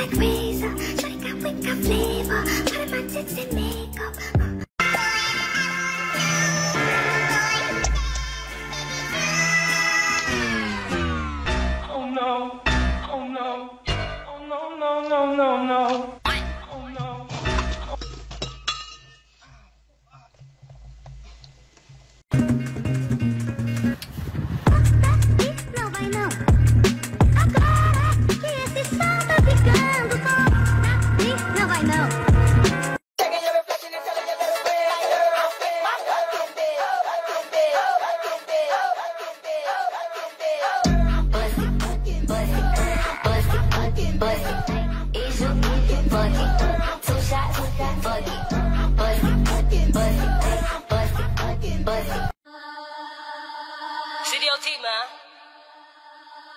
like razor. Shawty got wick, got flavor. My makeup. Oh no. Oh no. Oh no, no, no, no, no.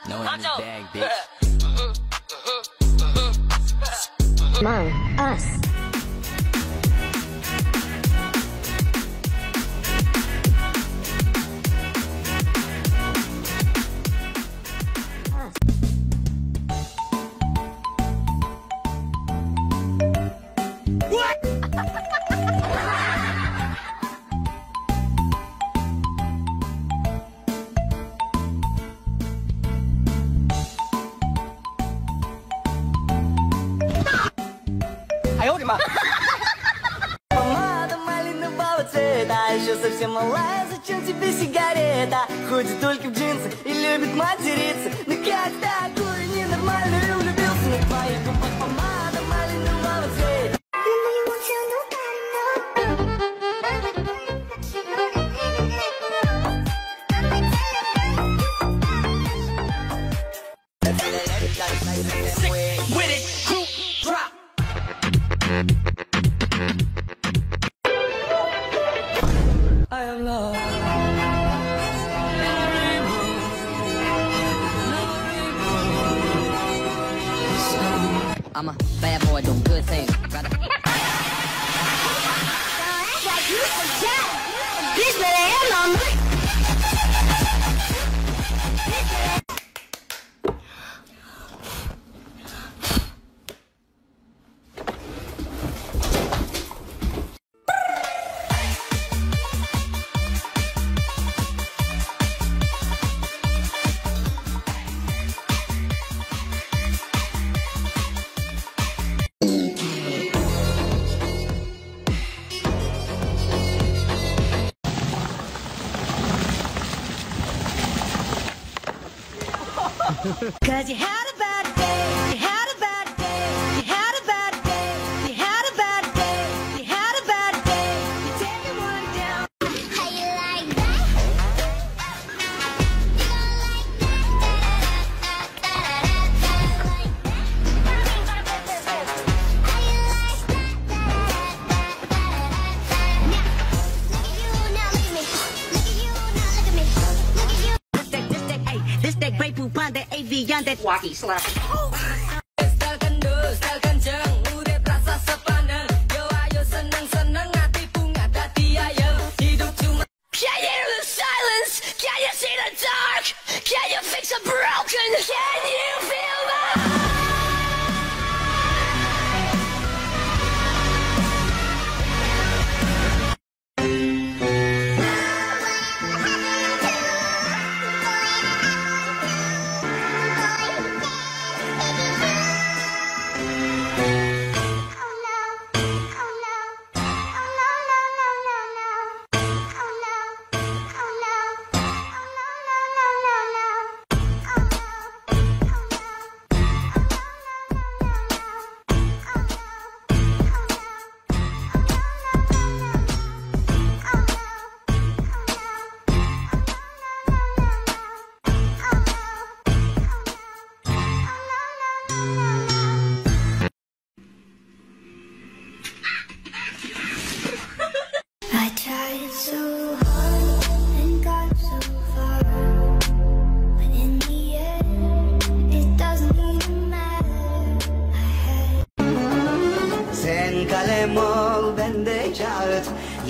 No in the bag, bitch. Among Us. Помада малинового цвета. Еще совсем малая, зачем тебе сигарета? Ходит только в джинсы и любит материться. Ну как такой ненормальный влюбился На твоих губах? Помада малинового цвета. Know you I'm a bad boy doing good things. Bitch better have my Cause you had a bad day, that wacky slap.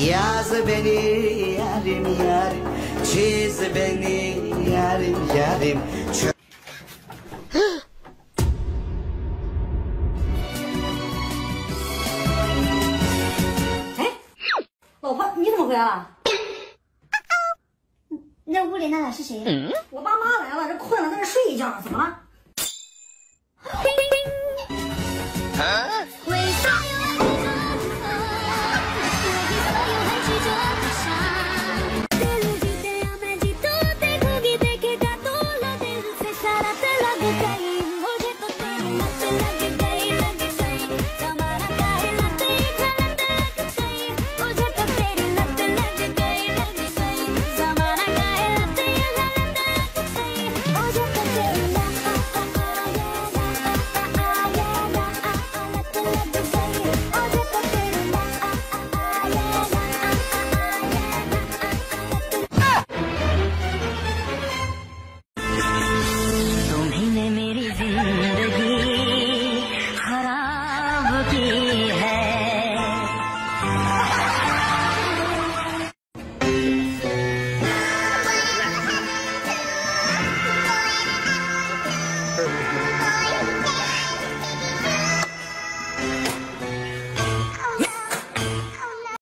ya ze beni ya di mi yarim ya di 哎老婆你怎么回来了？那屋里那俩是谁我爸妈来了这困了在这睡一觉怎么了？